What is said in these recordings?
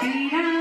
Tira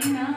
Marina.